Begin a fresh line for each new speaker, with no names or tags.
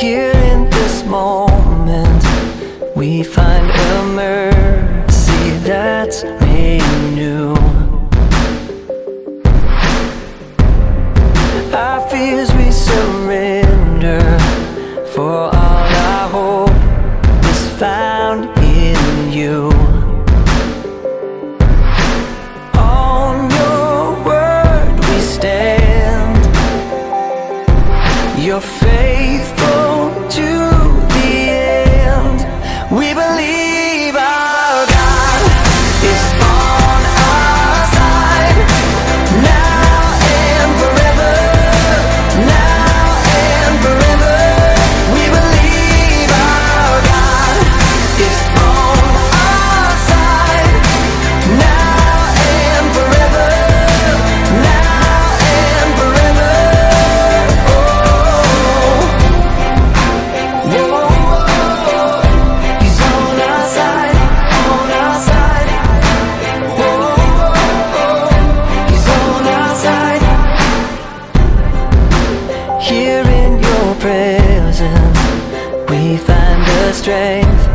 here in this moment We find a mercy that's renewed. strength.